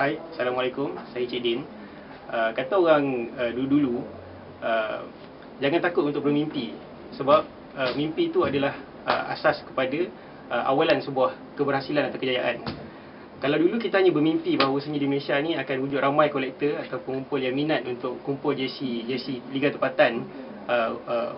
Hai, Assalamualaikum. Saya Cik Din. Uh, kata orang uh, dulu-dulu, uh, jangan takut untuk bermimpi. Sebab uh, mimpi itu adalah uh, asas kepada uh, awalan sebuah keberhasilan atau kejayaan. Kalau dulu kita hanya bermimpi bahawa di Malaysia ni akan wujud ramai kolektor atau pengumpul yang minat untuk kumpul jersey, jersey Liga Tempatan uh, uh,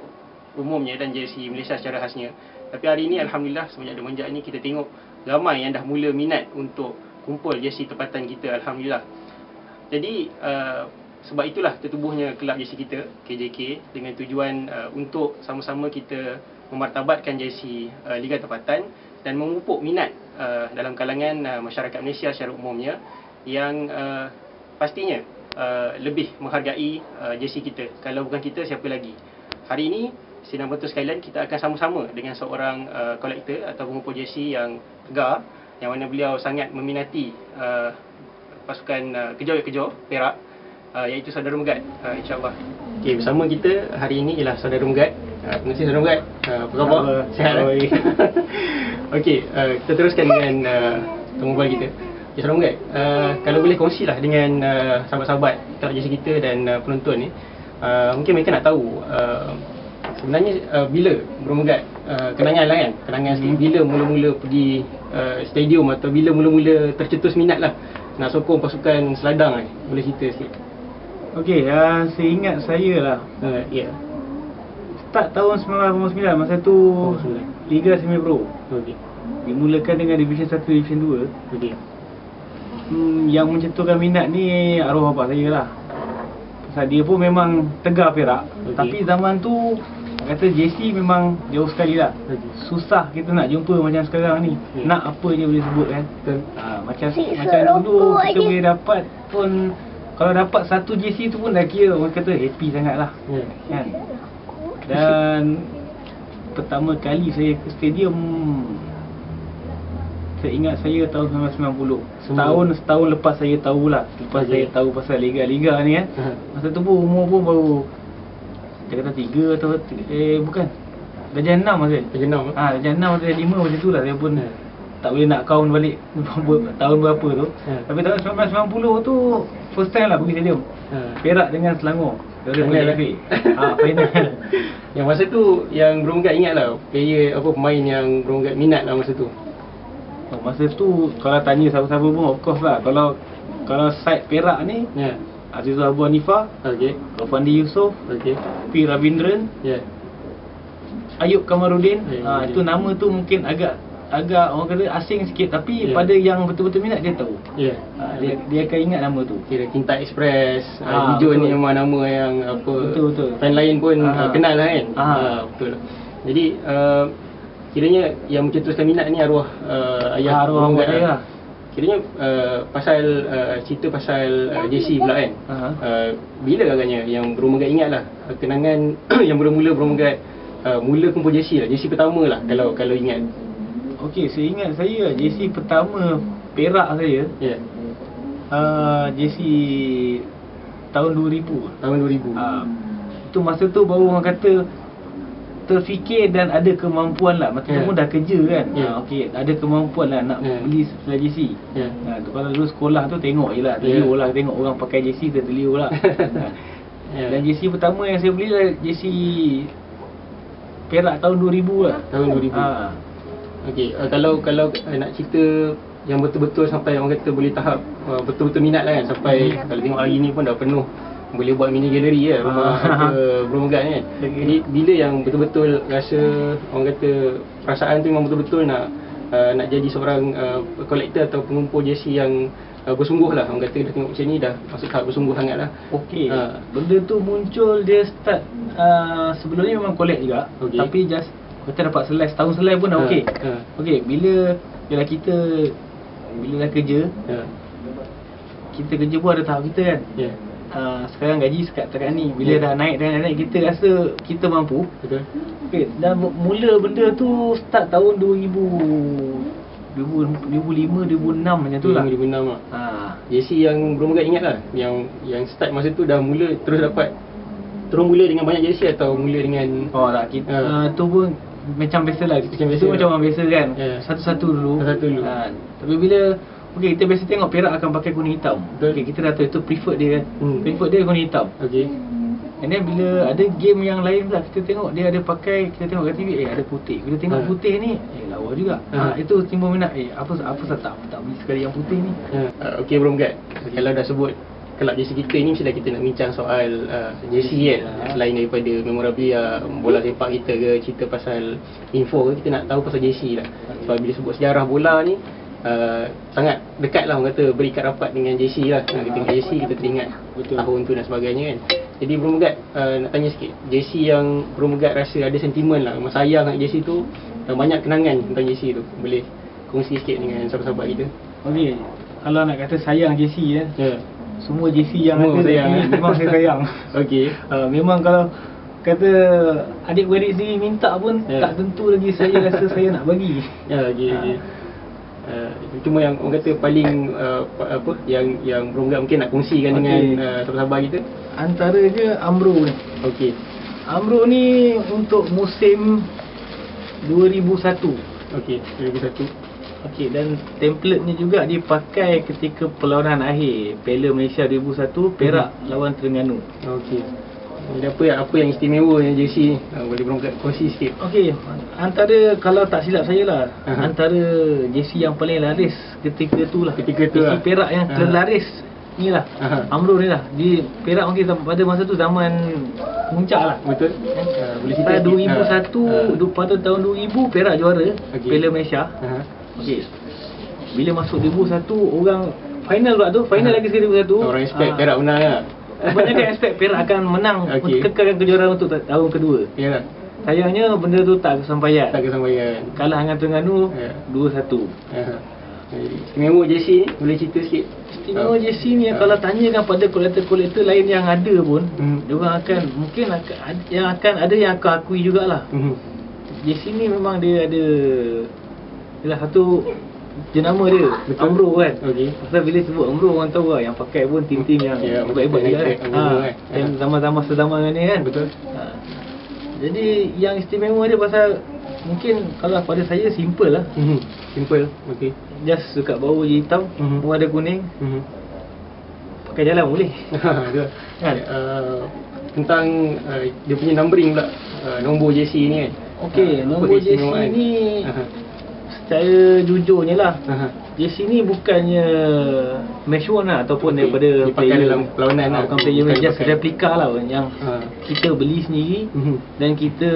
umumnya dan jersey Malaysia secara khasnya. Tapi hari ini Alhamdulillah semenjak demenjak ni kita tengok ramai yang dah mula minat untuk kumpul jersey tempatan kita Alhamdulillah. Jadi uh, sebab itulah tertubuhnya kelab jersey kita KJK dengan tujuan uh, untuk sama-sama kita memartabatkan jersey uh, Liga Tempatan dan memupuk minat uh, dalam kalangan uh, masyarakat Malaysia secara umumnya yang uh, pastinya uh, lebih menghargai uh, jersey kita. Kalau bukan kita siapa lagi? Hari ini Sinar Betul Skyline kita akan sama-sama dengan seorang uh, kolektor atau pengumpul jersey yang tegar yang mana beliau sangat meminati uh, pasukan uh, kejau-kejau Perak uh, iaitu Saudara Megat uh, insyaAllah. Okey, bersama kita hari ini ialah Saudara Megat. Uh, terima kasih Saudara Megat. Uh, apa khabar? Sihat? Eh? Okey, uh, kita teruskan dengan uh, pengumpul kita. Okay, Saudara Megat, uh, kalau boleh kongsilah dengan uh, sahabat-sahabat kita jersey kita dan uh, penonton ni uh, mungkin mereka nak tahu uh, sebenarnya uh, bila Bro Megat uh, kenangan lah kan kenangan sikit bila mula-mula pergi uh, stadium atau bila mula-mula tercetus minat lah nak sokong pasukan seladang ni. Boleh cerita sikit? Okey, uh, seingat saya lah. Uh, ya. Yeah. Start tahun 1999 masa tu Oh. Liga Semi Pro. Okey. Dimulakan dengan Division 1, Division 2 okey. Hmm, Yang mencetuskan minat ni arwah bapak saya lah. Pasal dia pun memang tegar Perak. Okey. Tapi zaman tu Kata JC memang jauh sekali lah. Susah kita nak jumpa macam sekarang ni Hmm. Nak apa je boleh sebut kan Betul. ha, Macam Cik, macam dulu kita lagi. boleh dapat pun Kalau dapat satu JC tu pun dah kira Orang kata happy sangat lah ya kan dan pertama kali saya ke stadium saya ingat saya tahun 1990 setahun setahun lepas saya tahulah lepas Okey. saya tahu pasal liga-liga ni kan Ha. masa tu pun umur pun baru dia kata 3 atau eh bukan darjah 6 masa Darjah enam, eh? ha darjah 6 atau darjah 5 macam tu lah saya pun Ha. tak boleh nak count balik tahun berapa tu Ha. tapi tahun 1990 tu first time lah pergi stadium Ha. Perak dengan Selangor Dia Final lah. FA ha, final Yang masa tu yang Bro Megat ingat lah player apa pemain yang Bro Megat minat lah masa tu. Oh, masa tu kalau tanya siapa-siapa pun of course lah kalau kalau side Perak ni Ya. Azizul Abu Hanifah, Okey. Rafandi Yusof, Okey. P Ravindran, Ya. Ayub Kamarudin. Ayub Ha, itu nama tu mungkin agak agak orang kata asing sikit tapi Ya. pada yang betul-betul minat dia tahu. Ya. Ha, dia dia akan ingat nama tu. Kira Kinta Express, Ah, ah, betul. ni memang nama yang apa Betul, betul. fan lain pun ah. kenal lah kan. Ah. Ah, betul. Jadi uh, kiranya yang mencetuskan minat ni arwah uh, ayah Arwah Megat saya lah. Kiranya uh, pasal uh, cerita pasal uh, JC pula kan. Aha. Uh, bila agaknya yang Bro Megat ingat lah uh, kenangan yang mula-mula Bro Megat uh, mula kumpul JC lah. JC pertama lah kalau kalau ingat. Okey, saya ingat saya JC pertama Perak saya Ya. Yeah. uh, JC tahun 2000. Tahun 2000. Ah, itu masa tu baru orang kata terfikir dan ada kemampuan lah Masa Ya. tu pun dah kerja kan Ya. yeah. Okey, ada kemampuan lah nak Ya. beli sebelah JC Ya. ha, tu Kalau dulu sekolah tu tengok je lah Ya. Terliur lah Tengok orang pakai JC terliur lah ha. Ya. Dan JC pertama yang saya beli lah JC Perak tahun 2000 lah Tahun 2000. ha. Okey, uh, kalau kalau uh, nak cerita yang betul-betul sampai orang kata boleh tahap uh, betul-betul minat lah kan sampai kalau tengok hari ni pun dah penuh boleh buat mini gallery ya rumah Ah. apa Bro Megat ni kan. Jadi bila yang betul-betul rasa orang kata perasaan tu memang betul-betul nak uh, nak jadi seorang uh, kolektor atau pengumpul jersey yang uh, bersungguh lah orang kata dah tengok macam ni dah masuk tahap bersungguh sangat lah. Okey, Ha. benda tu muncul dia start uh, sebelum ni memang collect juga Okey. Tapi just kita dapat selai, setahun selai pun dah Ha, okey ha. Okey, bila bila kita bila dah kerja, Ya. kita kerja pun ada tahap kita kan Ya. Uh, Sekarang gaji sekat ni Bila Ya. dah naik dah naik kita rasa kita mampu Betul. Okey, dan mu- mula benda tu start tahun 2000 2005 2006 macam tu lah 2006 lah. ha. JC yang belum agak ingat lah Yang yang start masa tu dah mula terus dapat Terus mula dengan banyak JC atau mula dengan Oh tak, kita, Ha. uh, tu pun macam biasa lah Macam biasa Itu lah. macam orang biasa kan Ya. Satu-satu dulu Satu-satu dulu. ha. Tapi bila Okey, kita biasa tengok Perak akan pakai kuning hitam. Betul. Okey, kita dah tahu itu preferred dia kan. Hmm. Preferred dia kuning hitam. Okey. And then bila ada game yang lain pula kita tengok dia ada pakai kita tengok kat TV eh ada putih. Bila tengok Ha. putih ni eh lawa juga. Ha. Ha. itu timbul minat eh apa apa saya tak tak beli sekali yang putih ni. Uh, Okey Bro Megat Kalau dah sebut kelab jersey kita ni mesti dah kita nak bincang soal uh, jersey kan Ya. Selain daripada memorabilia bola sepak kita ke Cerita pasal info ke Kita nak tahu pasal jersey lah Sebab bila sebut sejarah bola ni uh, Sangat dekat lah orang kata berikat rapat dengan jersey lah Nak kita ingat jersey kita teringat Betul. tahun tu dan sebagainya kan Jadi Bro Megat uh, nak tanya sikit Jersey yang Bro Megat rasa ada sentimen lah Memang sayang dengan jersey tu Dan banyak kenangan tentang jersey tu Boleh kongsi sikit dengan sahabat-sahabat kita Okey. Kalau nak kata sayang JC ya. Ya Semua JC yang Semua ada sayang, ni eh? memang saya sayang. Okey. Uh, memang kalau kata adik-beradik sendiri minta pun Ya. tak tentu lagi saya rasa saya nak bagi. Ya, okey okey. Uh, cuma yang orang kata paling uh, pa- apa yang yang Bro mungkin nak kongsikan Okey. dengan uh, sahabat-sahabat kita. Antara je Amro ni. Okey. Amro ni untuk musim 2001. Okey, 2001. Okey dan template ni juga dipakai ketika perlawanan akhir Piala Malaysia 2001 Perak lawan Terengganu. Okey. Jadi apa yang apa yang istimewa yang jersey ni? Uh, boleh Bro kongsi sikit. Okey, antara kalau tak silap saya lah, Aha. antara JC yang paling laris ketika tu lah. Ketika tu JC lah. Perak yang Aha. terlaris ni lah. Aha. Amro ni lah. Di Perak mungkin pada masa tu zaman puncak lah. Betul? Uh, boleh cerita Pada sikit? 2001, Ah, du- pada tahun 2000 Perak juara Okey. Piala Malaysia. ah. Aha. Okey. Bila masuk 2001 orang final pula tu, final Aha. lagi sekali 2001. Orang expect Ah, Perak menang lah. Kebanyakan expect Perak akan menang Okey. untuk kekalkan kejuaraan untuk ta- tahun kedua. Yalah. Sayangnya benda tu tak kesampaian. Tak kesampaian. Kalah dengan Terengganu Ya. 2-1. Aha. Jadi, Istimewa jersey ni boleh cerita sikit. Istimewa Ah. JC ni Ah. kalau tanyakan pada kolektor-kolektor lain yang ada pun, Hmm. dia orang akan mungkin akan yang akan ada yang akan akui jugalah. Mhm. JC ni memang dia ada ialah satu jenama dia, Betul. Amro kan. Okey. Pasal bila sebut Amro orang tahu lah yang pakai pun tim-tim yang Ya, hebat-hebat juga kan. Yang Amro kan. Ha, yang zaman-zaman sezaman dengan ni kan. Betul. Ha. Jadi yang istimewa dia pasal mungkin kalau pada saya simple lah. Mhm. Simple. Okey. Just dekat bawah je hitam, bawah ada kuning, Mhm. pakai jalan boleh. Betul. Kan? Uh, tentang uh, dia punya numbering pula uh, nombor jersey ni kan. Okey, Ah, nombor jersey keistimewaan? ni Aha. Secara jujurnya lah. Aha. Jersey ni bukannya match worn lah ataupun Okey, daripada dipakai dalam perlawanan Ah, lah. Bukan player Bukan just dipakai. replika lah yang Ha. kita beli sendiri Mhm. dan kita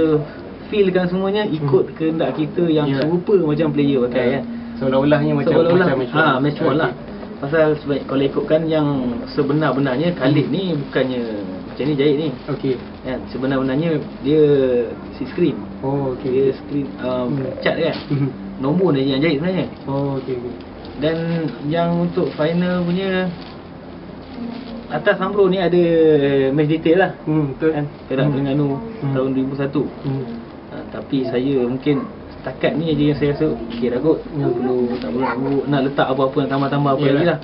feelkan semuanya ikut kehendak kita yang Ya. serupa macam player pakai Ah, kan. Seolah-olahnya macam Seolah-olah macam match ha, worn. match worn lah. Pasal sebab kalau ikutkan yang sebenar-benarnya Khalid ni bukannya macam ni jahit ni. Okey. Kan sebenar-benarnya dia si screen. Oh, okey. Dia screen um, Hmm. cat kan. Nombor dia yang jahit sebenarnya. Oh, okey okey. Dan yang untuk final punya atas Amro ni ada match detail lah. Hmm, betul. Kan Perak Hmm. Terengganu Hmm. tahun 2001. Hmm. Ha, tapi saya mungkin setakat ni aja yang saya rasa okey dah kot. Tak perlu tak perlu nak, letak apa-apa nak tambah-tambah apa lagi lah.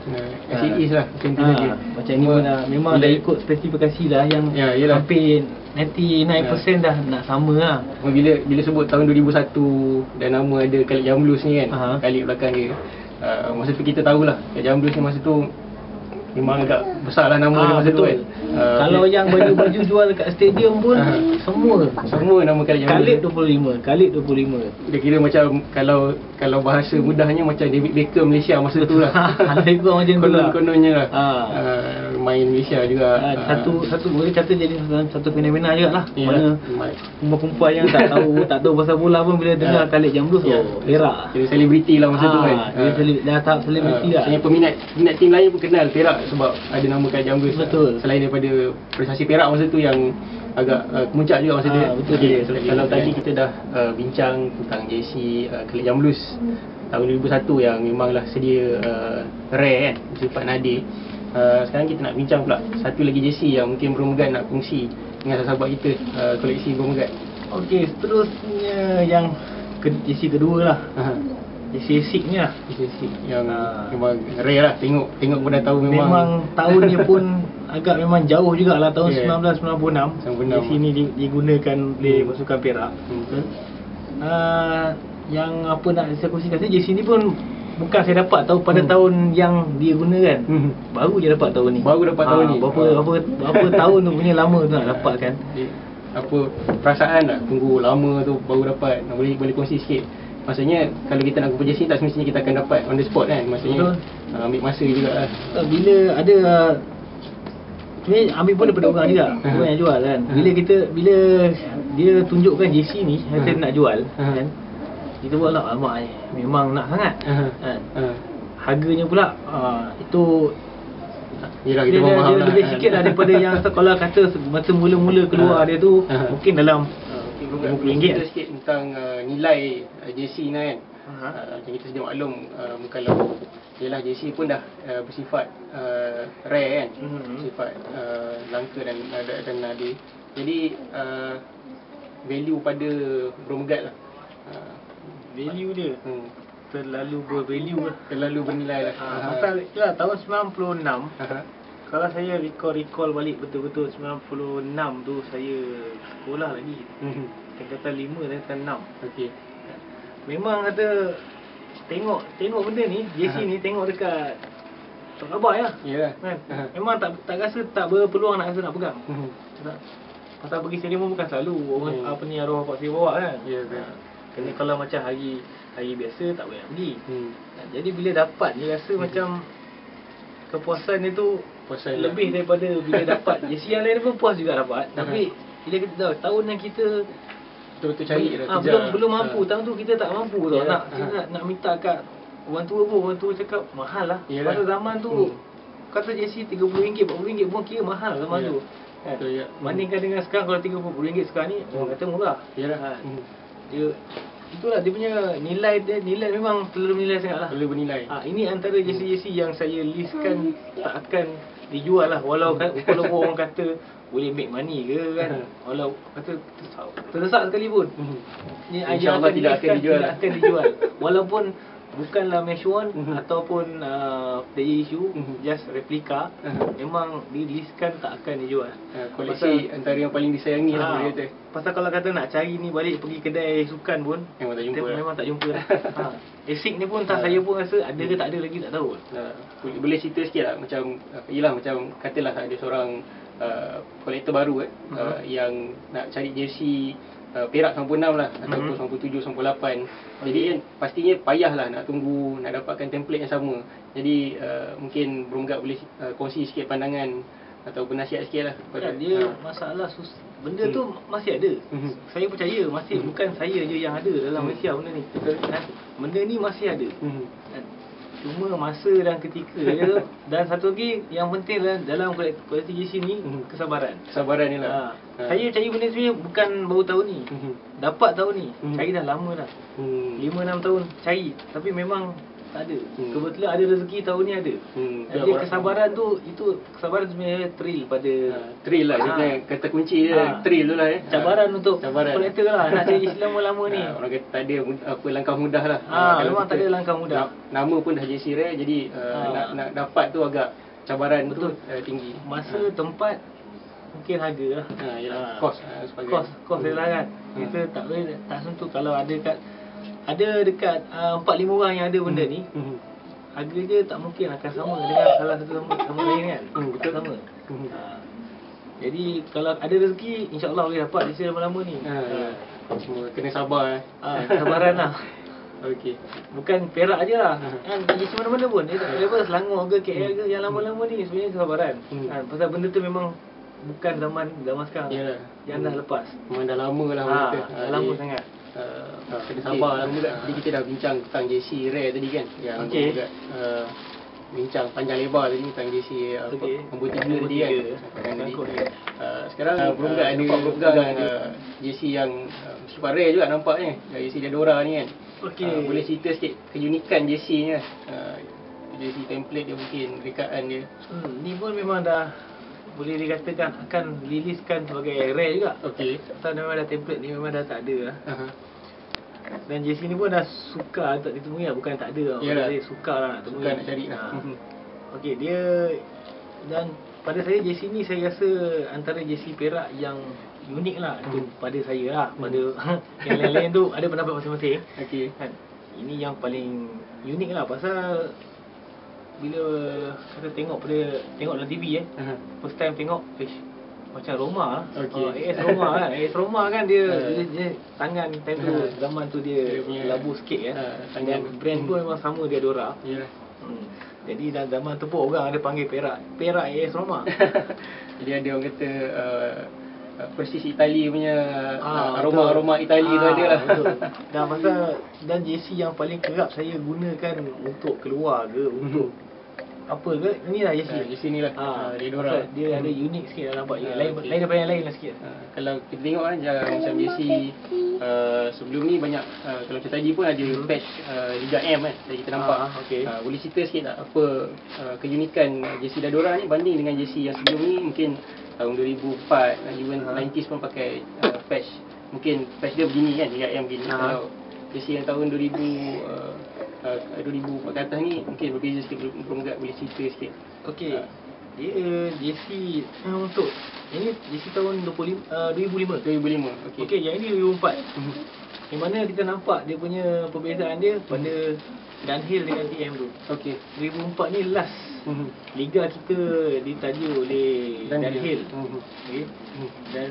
As it is lah. Macam Ha, saja. macam ni pun dah memang dah ikut spesifikasi lah yang Ya, yelah. hampir 99% dah nak sama lah. Bila bila sebut tahun 2001 dan nama ada Khalid Jamlus ni kan. Aha. Khalid belakang dia. Uh, masa tu kita tahulah Khalid Jamlus ni masa tu memang agak besar lah nama dia Ah, masa tu kan. Uh, Kalau yang baju-baju jual dekat stadium pun Ah. semua semua nama Khalid Jamlus. Khalid 25, Khalid 25. Dia kira macam kalau kalau bahasa mudahnya macam David Beckham Malaysia masa tu lah. Lebih kurang macam tu lah. Konon-kononnya lah. Ha. Uh, main Malaysia juga. Ah, satu satu boleh kata jadi satu, fenomena juga lah. Ya. Mana Ma- perempuan-perempuan yang tak tahu tak tahu pasal bola pun bila dengar Khalid Jamrus Ya. oh berak. Jadi selebriti lah masa tu Ah, kan. dia sele- dah tahap selebriti lah. Maksudnya peminat peminat tim lain pun kenal Perak sebab ada nama Khalid Jamrus. Betul. Selain daripada prestasi Perak masa tu yang agak uh, kemuncak juga masa Ah, tu. betul Okey, dia, so, betul kalau dia. tadi kita dah uh, bincang tentang JC uh, Khalid Jamrus tahun 2001 yang memanglah sedia uh, rare kan, bersifat nadir. Uh, sekarang kita nak bincang pula satu lagi JC yang mungkin Bro Megat nak kongsi dengan sahabat kita uh, koleksi Bro Megat. Okey, seterusnya yang ke, JC kedua lah. JC Sik ni lah. JC yang Ah. memang rare lah tengok tengok pun dah tahu memang, Memang tahunnya pun agak memang jauh jugalah tahun Yeah. 1996. 96. JC ni di- digunakan oleh Hmm. pasukan Perak. Hmm. Uh, yang apa nak saya kongsikan JC ni pun bukan saya dapat tahu pada Hmm. tahun yang dia gunakan. Hmm. Baru je dapat tahun ni. Baru dapat tahun Ah, ni. Berapa Ah. berapa berapa tahun tu punya lama tu nak dapat kan. Apa perasaan tak tunggu lama tu baru dapat nak boleh boleh kongsi sikit maksudnya kalau kita nak jumpa Jason tak semestinya kita akan dapat on the spot kan maksudnya Betul. uh, ambil masa juga lah Tak, Bila ada Sebenarnya ambil pun daripada orang juga Ah. Orang yang jual kan. Bila kita Bila dia tunjukkan JC ni kita nak jual kan Kita buat lah Alamak ni Memang nak sangat Ah. kan uh, Harganya pula ah, Itu Yelah dia, kita dia, faham dia lah lebih sikit lah daripada yang Kalau kata Masa mula-mula keluar Ah. dia tu Ah. Mungkin dalam ah, Mungkin boleh RM50 cerita sikit tentang uh, nilai uh, JC ni kan Aha. uh, Macam kita sedia maklum uh, Kalau Yelah JC pun dah uh, bersifat uh, rare kan Mhm. Bersifat uh, langka dan, dan, dan nadir Jadi uh, Value pada Bromegat lah uh, Value dia hmm, Terlalu bervalue lah Terlalu bernilai lah Ah, Pasal lah, tahun 96 Aha. Kalau saya recall-recall balik betul-betul 96 tu saya sekolah lagi Mhm. Tingkatan 5 dan tingkatan 6 Okey Memang kata Tengok tengok benda ni JC Aha. ni tengok dekat Tak khabar ya Ya kan? Aha. Memang tak tak rasa tak berpeluang nak rasa nak pegang Mhm. tak? Pasal pergi stadium pun bukan selalu orang Hmm. apa ni arwah bapak saya bawa kan Ya, betul. Ha. Kena kalau macam hari hari biasa tak boleh nak pergi Hmm. Ha, Jadi bila dapat ni rasa macam Kepuasan dia tu Puasan lah. lebih daripada bila dapat JC yang lain pun puas juga dapat Tapi bila kita tahu tahun yang kita Betul-betul cari dah ah, kejar. belum belum mampu Ah. tahun tu kita tak mampu tau Yalah. nak Ah. nak, nak minta kat orang tua pun orang tua cakap mahal lah Yalah. pada zaman tu Hmm. kata JC RM30 RM40 pun kira mahal zaman Ya. tu kan Betul, ya. bandingkan dengan sekarang kalau RM30 sekarang ni orang kata murah Yalah. Ha. Hmm. Dia itulah dia punya nilai dia nilai memang terlalu nilai sangat lah. Perlu bernilai. Ha, ini antara JC-JC yang saya listkan tak akan dijual lah. Walau kan, walaupun orang kata boleh make money ke kan? Walau kata terdesak, terdesak sekalipun Mhm. ni InsyaAllah tidak akan dijual. tidak akan dijual. Walaupun bukanlah match one Mhm. ataupun uh, player issue Mhm. just replika Mhm. memang dilistkan tak akan dijual Ha, koleksi antara yang paling disayangi lah Ah, boleh kata. pasal kalau kata nak cari ni balik pergi kedai sukan pun Memang tak jumpa lah. memang tak jumpa lah. ha. Asic ni pun tak Ha. saya pun rasa ada ke tak ada lagi tak tahu Uh, boleh, cerita sikit lah macam uh, yelah macam katalah ada seorang uh, kolektor baru eh Mhm. uh, yang nak cari jersey uh, Perak 96 lah ataupun Mhm. 97 98. Jadi kan pastinya payah lah nak tunggu nak dapatkan template yang sama. Jadi uh, mungkin Bromgard boleh uh, kongsi sikit pandangan ataupun nasihat sikit lah kepada Kan dia ha. masalah sus benda Hmm. tu masih ada. Mhm. Saya percaya masih bukan saya je yang ada dalam Hmm. Malaysia benda ni. Kan? Benda ni masih ada. Mhm. Cuma masa dan ketika je tu dan satu lagi yang penting dalam dalam kualiti JC ni Hmm. kesabaran. Kesabaran ni lah. Ha. Ha. Saya cari benda sebenarnya bukan baru tahun ni. Mhm. Dapat tahun ni. Hmm. Cari dah lama dah. Hmm. 5 6 tahun cari tapi memang tak ada. Hmm. Kebetulan ada rezeki tahun ni ada. Hmm. Jadi kesabaran tu itu kesabaran sebenarnya thrill pada Ha, thrill lah Ha. sebenarnya kata kunci dia Ha. thrill tu lah eh. cabaran Ha. untuk cabaran. kolektor lah nak cari lama-lama ni. Ha, orang kata tak ada apa langkah mudah lah. Ha, kalau memang tak ada langkah mudah. na- Nama pun dah JC Rare jadi uh, Ha. nak nak dapat tu agak cabaran Betul. tu uh, tinggi. Masa tempat mungkin harga lah. Ha, yalah, Ha. kos uh, sebagai Kos kos dia lah kan. Ha. Kita tak boleh tak sentuh kalau ada kat ada dekat uh, 4 5 orang yang ada benda ni Mhm. harga dia tak mungkin akan sama dengan salah satu sama, sama lain kan. Hmm, betul. Tak sama. Mhm. Ha. Jadi kalau ada rezeki insya-Allah boleh dapat di lama-lama ni. Ha, ya. Cuma kena sabar eh. Ha, kesabaran lah. Okey. Bukan Perak je lah Ha. kan, Pergi mana-mana pun Dia tak apa Selangor ke KL ke Yang lama-lama ni sebenarnya kesabaran Hmm. kan, Pasal benda tu memang Bukan zaman zaman sekarang Yalah. Yang dah lepas Memang dah lama lah ha. Dah lama sangat Uh, kena sabar lah. Jadi kita dah bincang tentang JC Rare tadi kan Yang Okey. juga uh, Bincang panjang lebar tadi tentang JC uh. Nombor tiga Nombor tadi kan tiga. Tadi. Sangkut ni. Uh, sekarang uh, ada Bromgard uh, JC yang uh, super rare juga nampaknya JC Diadora ni kan Okey. uh, Boleh cerita sikit keunikan JC nya uh, JC template dia mungkin rekaan dia hmm, Ni pun memang dah Boleh dikatakan Akan riliskan sebagai rare juga Okey Pasal memang dah template ni Memang dah tak ada lah uh-huh. Dan JC ni pun dah suka tak ditemui lah Bukan tak ada lah. Dia suka lah nak temui Suka nak cari lah Ha. Mhm. Okey, dia dan pada saya JC ni saya rasa antara JC Perak yang unik lah Hmm. pada saya lah pada yang lain-lain tu ada pendapat masing-masing Okey kan ini yang paling unik lah pasal bila kata tengok pada tengok dalam TV eh Aha. first time tengok ish macam Roma lah. Okey. Oh, AS Roma kan. AS Roma kan dia, Ha. dia, dia tangan time tu Ha. zaman tu dia, Dia punya- labu sikit kan. Tangan tangan. brand pun memang sama dia Dora. Ya. Hmm. Jadi dalam zaman tu pun orang ada panggil Perak. Perak AS Roma. Jadi ada orang kata uh, uh, persis Itali punya Ah, uh, aroma-aroma Itali tu Ah, ada lah. Betul. Dan pasal dan JC yang paling kerap saya gunakan untuk keluar ke untuk apa ke inilah JC. Ah, JC ni lah. Ah, Ah, dia Dora. pasal Dia ada unik sikit lah nampak. Ah, lain okey. lain daripada yang lain lah sikit. Uh, kalau kita tengok kan uh, macam JC uh, sebelum ni banyak uh, kalau kita tadi pun ada patch uh, Liga M kan Jadi kita nampak Ah, okey. uh, boleh cerita sikit tak apa uh, keunikan JC Dadora ni banding dengan JC yang sebelum ni mungkin tahun 2004 uh, even Ah. 90s pun pakai uh, patch mungkin patch dia begini kan Liga M begini Ah. kalau JC yang tahun 2000 uh, uh, 2004 ke atas ni mungkin berbeza sikit belum agak boleh cerita sikit Okey. Ah. Dia JC uh, untuk ini JC tahun 25 uh, 2005. 2005 okey Okey, yang ini 2004. Mhm. Yang mana kita nampak dia punya perbezaan dia pada downhill dengan TM tu. okey 2004 ni last Mhm. liga kita ditajuk oleh downhill. Mhm. Okey. Dan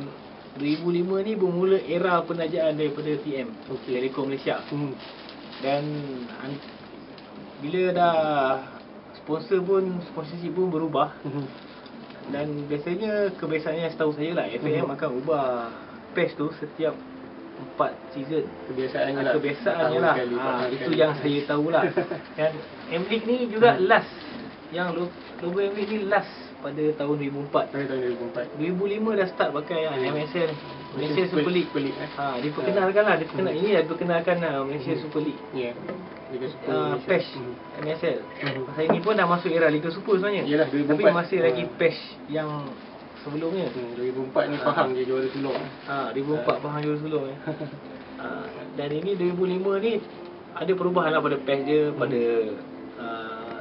2005 ni bermula era penajaan daripada TM Okey. Telekom Malaysia. Mhm. Dan an- bila dah sponsor pun sponsorship pun berubah Mhm. dan biasanya kebiasaannya setahu saya lah FAM Mhm. akan ubah patch tu setiap 4 season. Kebiasaannya Ah, lah. Kebiasaannya lah. Ha, itu yang saya tahulah. Dan M-League ni juga last yang lo- logo M-League ni last pada tahun 2004. Pada tahun 2004. 2005 dah start pakai yang Hmm. Malaysia Super League. Super League, eh? Ha, diperkenalkan lah, diperkenal. Ini dah diperkenalkan lah Malaysia Super League. Ya. Liga Super Uh. PES Mhm. MSL. Mhm. Pasal ini pun dah masuk era Liga Super sebenarnya. Yalah, 2004. Tapi masih lagi Ah. PES yang sebelumnya. Hmm, 2004 ni Ah. faham je juara sulung. Ha, 2004 faham jual sulung eh. Ha, dan ini 2005 ni ada perubahan lah pada PES dia, Hmm. pada uh,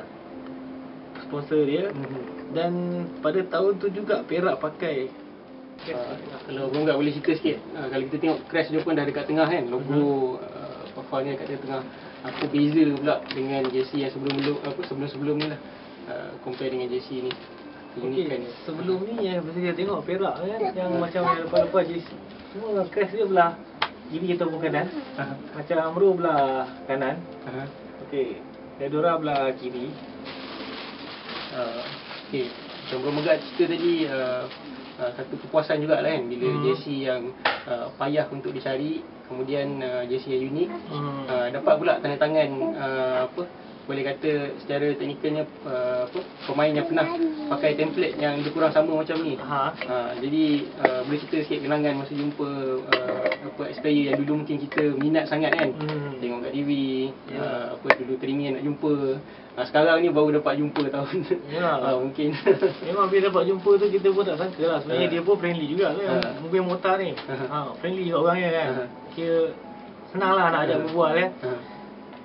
sponsor dia. Mhm. Dan pada tahun tu juga Perak pakai Ah, kalau Bro Enggak boleh cerita sikit ah, Kalau kita tengok crash dia pun dah dekat tengah kan Logo uh, profile ni dekat tengah Apa beza pula dengan JC yang sebelum belum apa sebelum-sebelum ni lah uh, Compare dengan JC ni Okey, Keunikan dia. sebelum ni yang biasa kita tengok Perak kan yang macam yang lepas-lepas je semua crash dia belah kiri ataupun kanan. Ah, Macam Amro belah kanan. ah. Okey, Dedora belah kiri. Uh, okay. Macam Bro Megat cerita tadi uh, uh, Satu kepuasan jugalah kan Bila Hmm. JC yang uh, payah untuk dicari Kemudian uh, JC yang unik Hmm. uh, Dapat pula tanda tangan uh, apa boleh kata secara teknikalnya uh, apa pemain yang pernah pakai template yang lebih kurang sama macam ni. Ha. Ha, jadi uh, boleh cerita sikit kenangan masa jumpa uh, apa ex-player yang dulu mungkin kita minat sangat kan. Hmm. Tengok kat TV, Ya. uh, apa dulu teringin nak jumpa. Uh, sekarang ni baru dapat jumpa tahun. Ya. uh, mungkin. Memang bila dapat jumpa tu kita pun tak sangka lah Sebenarnya Ha. dia pun friendly juga kan Ha. Mobil motor ni ha, Friendly juga orangnya kan Ha. Kira senang lah nak ajak Ha. berbual kan Ha.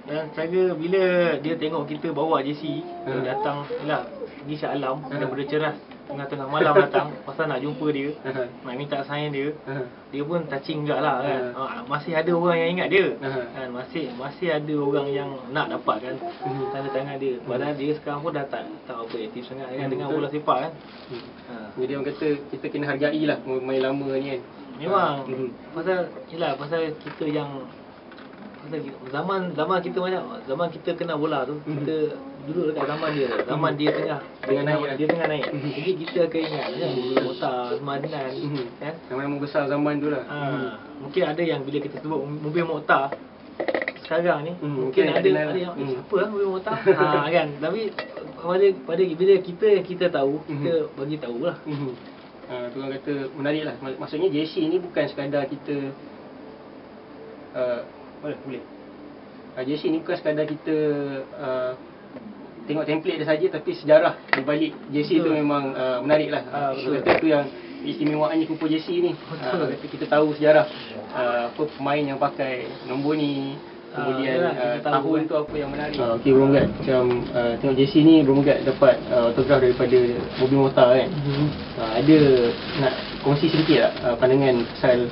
Dan cara bila dia tengok kita bawa JC Dia Ha. datang Yalah Pergi Shah Alam Ha. Daripada ceras Tengah-tengah malam datang Pasal nak jumpa dia Ha. Nak minta sign dia Ha. Dia pun touching juga lah kan Ha. ha. Masih ada orang yang ingat dia kan? Masih masih ada orang yang nak dapatkan Hmm. Tanda tangan dia Padahal dia sekarang pun dah tak, tak apa aktif sangat kan Hmm, Dengan bola sepak kan Hmm. ha. Jadi orang kata kita kena hargai lah pemain lama ni kan. Memang Hmm. pasal yalah pasal kita yang zaman zaman kita macam zaman kita kena bola tu Mhm. kita duduk dekat zaman dia zaman Mhm. dia tengah Tengah naik dia tengah naik Mhm. jadi kita akan ingat kan otak Semadan Mhm. kan Nama-nama besar zaman tu lah. ha, mungkin ada yang bila kita sebut mobil Mokhtar sekarang ni Hmm, mungkin mungkin ada ada yang eh, Hmm. siapa lah mobil Mokhtar ha, kan tapi pada pada bila kita kita tahu kita bagi tahu lah Mhm. Uh, tu orang kata menarik lah Mak- Maksudnya JC ni bukan sekadar kita uh, Boleh, boleh. Uh, JC ni bukan sekadar kita uh, Tengok template dia saja Tapi sejarah di balik JC tu memang uh, menarik lah. Ah, uh, betul. Kata tu yang istimewaannya kumpul JC ni. Uh, kata Kita tahu sejarah uh, Apa pemain yang pakai nombor ni. Ah, Kemudian uh, tahu tahun kan. tu apa yang menarik. Uh, Okay Bro Megat Macam uh, tengok JC ni Bro Megat dapat uh, autograf daripada mobil motor kan. Uh, Ada nak kongsi sedikit tak uh, pandangan pasal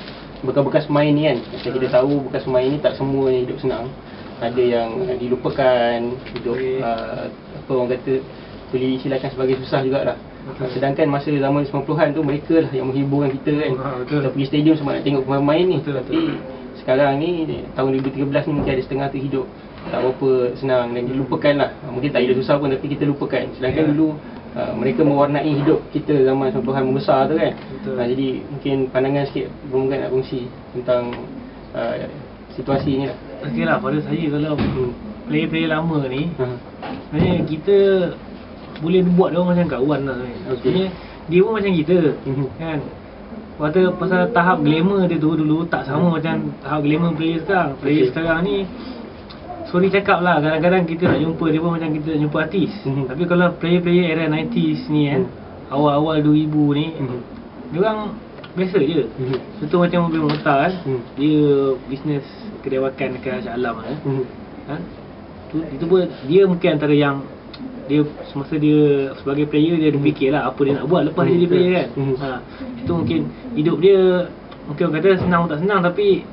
bekas-bekas pemain ni kan. Macam kita tahu bekas pemain ni tak semuanya hidup senang. Ada yang dilupakan hidup Okey. uh, apa orang kata boleh silakan sebagai susah jugalah. Betul. sedangkan masa zaman 90-an tu mereka lah yang menghiburkan kita kan. Ha, betul. kita pergi stadium sebab nak tengok pemain ni. Betul, tapi sekarang ni tahun 2013 ni mungkin ada setengah tu hidup. Tak berapa senang dan dilupakan lah mungkin tak ada susah pun tapi kita lupakan. Sedangkan Ya. dulu uh, mereka mewarnai hidup kita zaman 90-an membesar tu kan Betul. uh, jadi mungkin pandangan sikit mungkin nak kongsi tentang uh, situasi ni lah Okey lah pada saya kalau player-player lama ni Ha. Sebenarnya kita boleh buat dia orang macam kawan lah sebenarnya. Sebenarnya dia pun macam kita Mhm. kan. Kata pasal tahap glamour dia tu dulu tak sama macam tahap glamour player sekarang. Player Okey. sekarang ni sorry cakap lah kadang-kadang kita nak jumpa dia pun macam kita nak jumpa artis. Mhm. Tapi kalau player-player era 90s ni kan awal-awal 2000 ni Mhm. dia orang biasa je. Mhm. Contoh macam Mobil Mukhtar kan. Hmm. Dia bisnes kedai makan dekat Alam kan. Mhm. Ha? Tu, itu pun dia mungkin antara yang dia semasa dia sebagai player dia ada fikir lah apa dia nak buat lepas dia jadi player kan. Hmm. Ha. Itu mungkin hidup dia mungkin orang kata senang tak senang tapi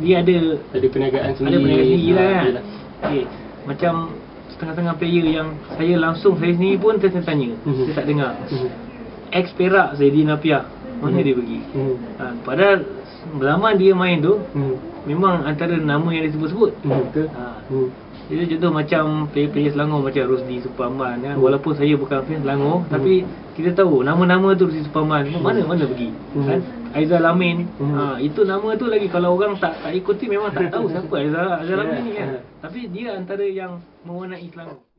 dia ada ada perniagaan sendiri ada perniagaan sendiri lah kan. Okay. Macam setengah-setengah player yang saya langsung saya sendiri pun saya tanya. Mhm. Saya tak dengar. Mhm. Ex Perak Zaidin Napiah. Mana Mhm. dia pergi? Mhm. Ha, padahal zaman dia main tu Mhm. memang antara nama yang disebut-sebut. Mhm. Betul. Ha. Mhm. Jadi contoh macam player-player Selangor macam Rosdi Superman kan. Hmm. Walaupun saya bukan fans Selangor Hmm. tapi kita tahu nama-nama tu Rosdi Superman Hmm. mana mana pergi. Hmm. Kan? Aizal Amin. Hmm. Ha itu nama tu lagi kalau orang tak tak ikuti memang tak tahu siapa Aizal Aizal Amin ni kan. Yeah. Tapi dia antara yang mewarnai Selangor.